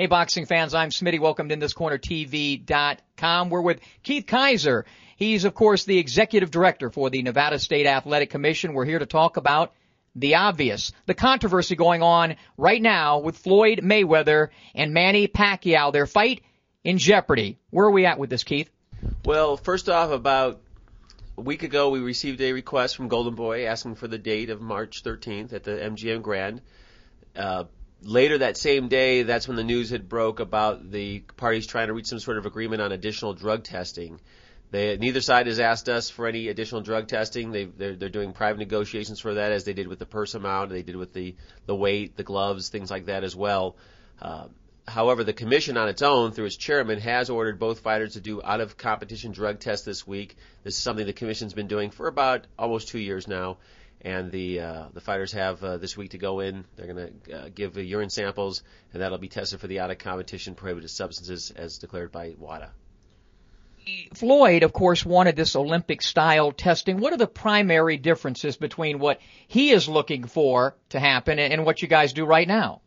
Hey, boxing fans, I'm Smitty. Welcome to InThisCornerTV.com. We're with Keith Kizer. He's, of course, the executive director for the Nevada State Athletic Commission. We're here to talk about the obvious, the controversy going on right now with Floyd Mayweather and Manny Pacquiao. Their fight in jeopardy. Where are we at with this, Keith? Well, first off, about a week ago, we received a request from Golden Boy asking for the date of March 13th at the MGM Grand. Uh, later that same day, that's when the news had broke about the parties trying to reach some sort of agreement on additional drug testing. They, neither side has asked us for any additional drug testing. They, they're, they're doing private negotiations for that, as they did with the purse amount, they did with the the weight, the gloves, things like that as well. Uh, however, the commission on its own, through its chairman, has ordered both fighters to do out of competition drug tests this week. This is something the commission's been doing for about almost two years now and the uh, the fighters have uh, this week to go in. They're going to uh, give urine samples, and that'll be tested for the out of competition prohibited substances as declared by WADA. Floyd, of course, wanted this Olympic style testing. What are the primary differences between what he is looking for to happen and what you guys do right now?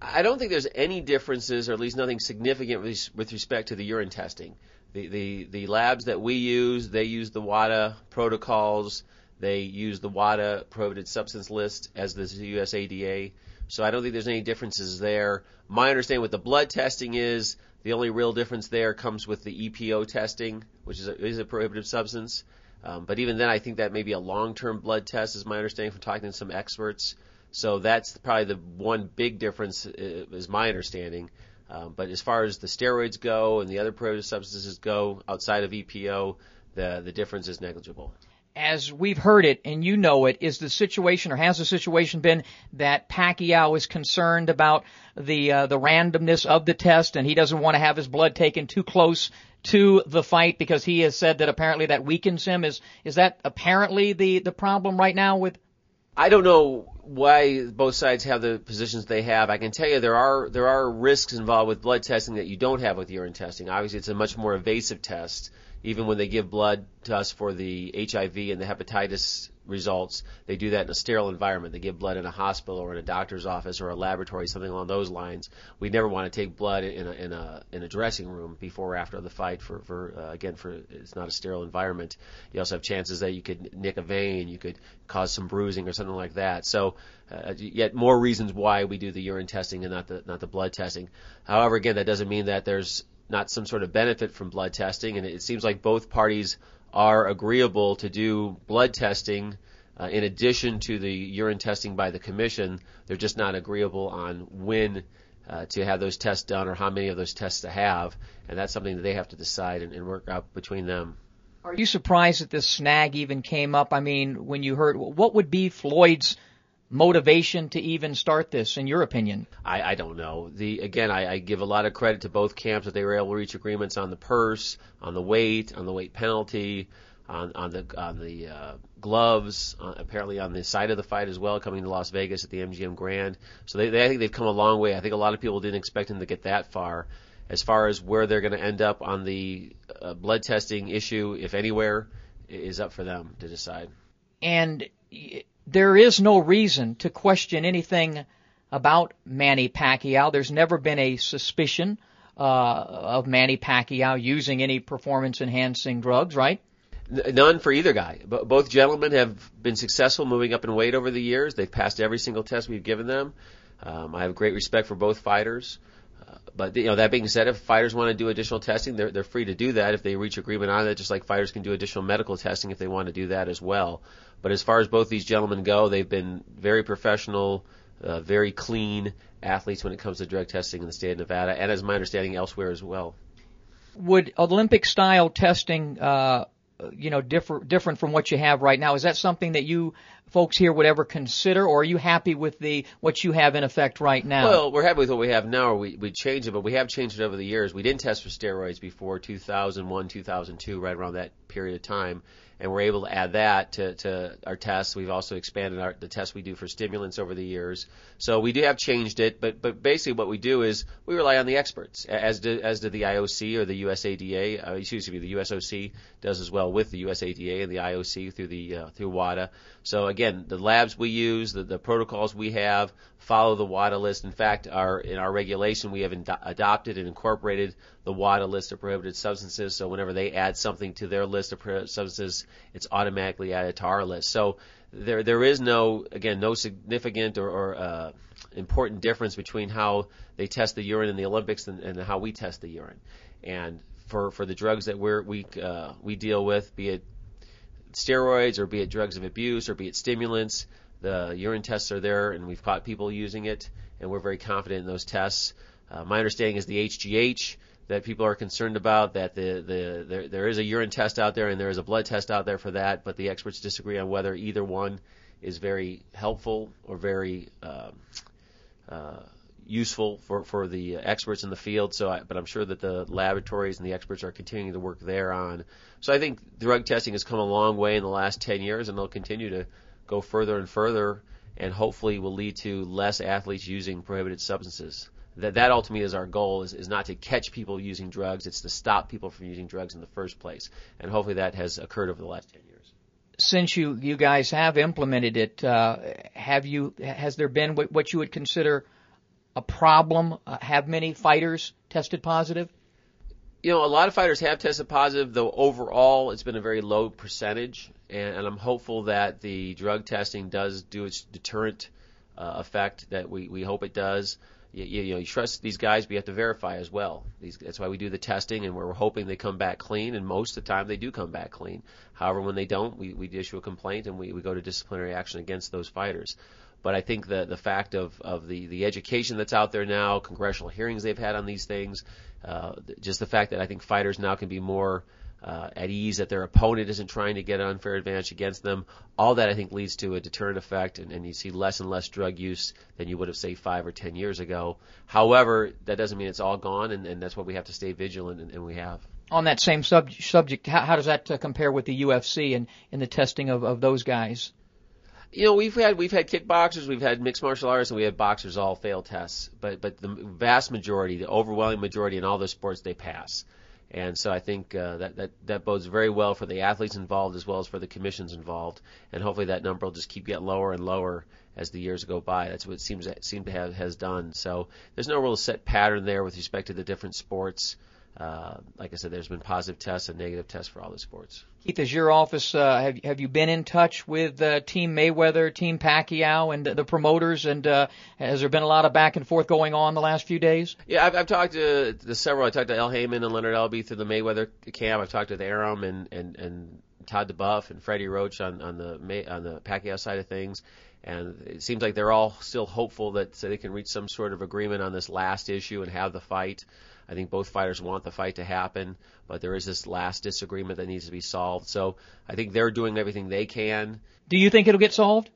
I don't think there's any differences, or at least nothing significant with respect to the urine testing. The the, the labs that we use, they use the WADA protocols. They use the WADA prohibited substance list as the USADA. So I don't think there's any differences there. My understanding with the blood testing is the only real difference there comes with the EPO testing, which is a, is a prohibited substance. Um, but even then, I think that may be a long-term blood test, is my understanding from talking to some experts. So that's probably the one big difference, uh, is my understanding. Um, but as far as the steroids go and the other prohibited substances go outside of EPO, the the difference is negligible as we've heard it and you know it, is the situation or has the situation been that Pacquiao is concerned about the uh, the randomness of the test and he doesn't want to have his blood taken too close to the fight because he has said that apparently that weakens him. Is is that apparently the the problem right now with? I don't know why both sides have the positions they have. I can tell you there are there are risks involved with blood testing that you don't have with urine testing. Obviously, it's a much more invasive test even when they give blood to us for the HIV and the hepatitis results, they do that in a sterile environment. They give blood in a hospital or in a doctor's office or a laboratory, something along those lines. We never want to take blood in a in a in a dressing room before or after the fight for for uh, again for it's not a sterile environment. You also have chances that you could nick a vein, you could cause some bruising or something like that. So uh, yet more reasons why we do the urine testing and not the not the blood testing. However, again, that doesn't mean that there's not some sort of benefit from blood testing, and it seems like both parties are agreeable to do blood testing uh, in addition to the urine testing by the commission. They're just not agreeable on when uh, to have those tests done or how many of those tests to have, and that's something that they have to decide and, and work out between them. Are you surprised that this snag even came up? I mean, when you heard, what would be Floyd's motivation to even start this, in your opinion? I, I don't know. The again, I, I give a lot of credit to both camps that they were able to reach agreements on the purse, on the weight, on the weight penalty, on on the on the uh, gloves, uh, apparently on the side of the fight as well, coming to Las Vegas at the MGM Grand. So they, they I think they've come a long way. I think a lot of people didn't expect them to get that far. As far as where they're going to end up on the uh, blood testing issue, if anywhere, is up for them to decide. And there is no reason to question anything about Manny Pacquiao. There's never been a suspicion uh, of Manny Pacquiao using any performance enhancing drugs, right? None for either guy. Both gentlemen have been successful moving up in weight over the years. They've passed every single test we've given them. Um, I have great respect for both fighters. Uh, but you know that being said, if fighters want to do additional testing, they're they're free to do that if they reach agreement on it. Just like fighters can do additional medical testing if they want to do that as well. But as far as both these gentlemen go, they've been very professional, uh, very clean athletes when it comes to drug testing in the state of Nevada, and as my understanding, elsewhere as well. Would Olympic style testing, uh, Uh, you know, differ different from what you have right now? Is that something that you folks here would ever consider, or are you happy with the what you have in effect right now? Well, we're happy with what we have now, or we we change it, but we have changed it over the years. We didn't test for steroids before 2001, 2002, right around that period of time and we're able to add that to, to our tests. We've also expanded our, the tests we do for stimulants over the years. So we do have changed it, but but basically what we do is we rely on the experts, as did as did the IOC or the USADA. Uh, excuse me, the USOC does as well with the USADA and the IOC through the uh, through WADA. So again, the labs we use, the, the protocols we have, follow the WADA list. In fact, our in our regulation, we have in, adopted and incorporated the WADA list of prohibited substances. So whenever they add something to their list of substances, it's automatically added to our list. So there there is no again no significant or, or uh, important difference between how they test the urine in the Olympics and, and how we test the urine. And for for the drugs that we're we uh, we deal with, be it steroids or be it drugs of abuse or be it stimulants. The urine tests are there, and we've caught people using it, and we're very confident in those tests. Uh, my understanding is the HGH that people are concerned about that the, the there, there is a urine test out there and there is a blood test out there for that, but the experts disagree on whether either one is very helpful or very uh, uh, useful for, for the experts in the field. So, I, but I'm sure that the laboratories and the experts are continuing to work there on. So I think drug testing has come a long way in the last 10 years, and they'll continue to go further and further, and hopefully will lead to less athletes using prohibited substances. That that ultimately is our goal is, is not to catch people using drugs, it's to stop people from using drugs in the first place. And hopefully that has occurred over the last 10 years since you you guys have implemented it, uh, have you has there been what, what you would consider a problem? Uh, have many fighters tested positive? You know, a lot of fighters have tested positive, though overall it's been a very low percentage, and, and I'm hopeful that the drug testing does do its deterrent uh, effect that we, we hope it does. You, you, know, you trust these guys, but you have to verify as well. These, that's why we do the testing, and we're hoping they come back clean, and most of the time they do come back clean. However, when they don't, we, we issue a complaint and we, we go to disciplinary action against those fighters. But I think the the fact of of the the education that's out there now, congressional hearings they've had on these things, uh, just the fact that I think fighters now can be more uh, at ease that their opponent isn't trying to get an unfair advantage against them. All that I think leads to a deterrent effect, and, and you see less and less drug use than you would have say five or ten years ago. However, that doesn't mean it's all gone, and, and that's why we have to stay vigilant, and, and we have. On that same sub- subject, how, how does that uh, compare with the UFC and, and the testing of, of those guys? you know, we've had we've had kickboxers, we've had mixed martial artists, and we had boxers all fail tests. But but the vast majority, the overwhelming majority in all the sports, they pass. And so I think uh, that, that that bodes very well for the athletes involved as well as for the commissions involved. And hopefully that number will just keep getting lower and lower as the years go by. That's what it seems seem to have has done. So there's no real set pattern there with respect to the different sports. Uh, like I said, there's been positive tests and negative tests for all the sports. Keith, is your office uh, have have you been in touch with uh, Team Mayweather, Team Pacquiao, and the promoters? And uh, has there been a lot of back and forth going on the last few days? Yeah, I've, I've talked to the several. I talked to Al Haymon and Leonard Ellerbe through the Mayweather camp. I've talked to the Arum and and and Todd duBoef and Freddie Roach on on the May, on the Pacquiao side of things. And it seems like they're all still hopeful that so they can reach some sort of agreement on this last issue and have the fight. I think both fighters want the fight to happen, but there is this last disagreement that needs to be solved. So I think they're doing everything they can. Do you think it'll get solved?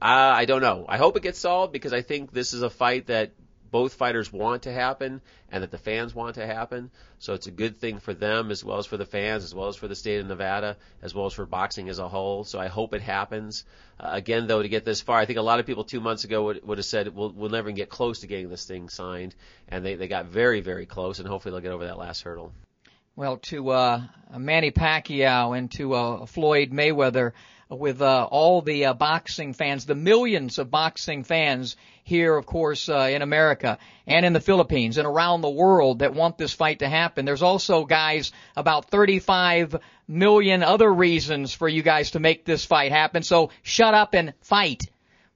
Uh, I don't know. I hope it gets solved because I think this is a fight that both fighters want to happen and that the fans want to happen. So it's a good thing for them as well as for the fans, as well as for the state of Nevada, as well as for boxing as a whole. So I hope it happens. Uh, again, though, to get this far, I think a lot of people two months ago would, would have said we'll, we'll never get close to getting this thing signed, and they, they got very, very close, and hopefully they'll get over that last hurdle. Well, to uh, Manny Pacquiao and to uh, Floyd Mayweather, with uh, all the uh, boxing fans, the millions of boxing fans here, of course, uh, in America and in the Philippines and around the world that want this fight to happen. There's also, guys, about 35 million other reasons for you guys to make this fight happen. So shut up and fight.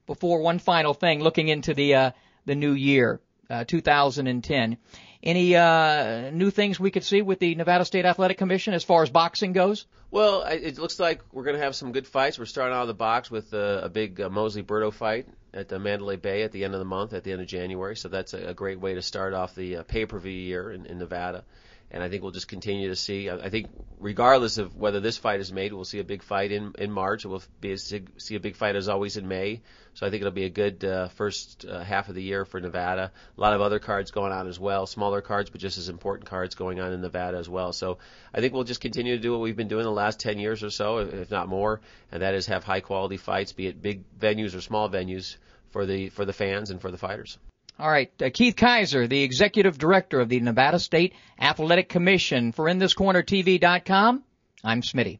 Before one final thing, looking into the uh, the new year, uh, 2010. Any uh, new things we could see with the Nevada State Athletic Commission as far as boxing goes? Well, it looks like we're going to have some good fights. We're starting out of the box with a, a big uh, Mosley Berto fight at the Mandalay Bay at the end of the month, at the end of January. So that's a, a great way to start off the uh, pay-per-view year in, in Nevada and I think we'll just continue to see. I think regardless of whether this fight is made, we'll see a big fight in in March. We'll be a, see a big fight as always in May. So I think it'll be a good uh, first uh, half of the year for Nevada. A lot of other cards going on as well, smaller cards, but just as important cards going on in Nevada as well. So I think we'll just continue to do what we've been doing the last 10 years or so, if not more, and that is have high quality fights, be it big venues or small venues for the for the fans and for the fighters. All right, uh, Keith Kizer, the executive director of the Nevada State Athletic Commission for InThisCornerTV.com. I'm Smitty.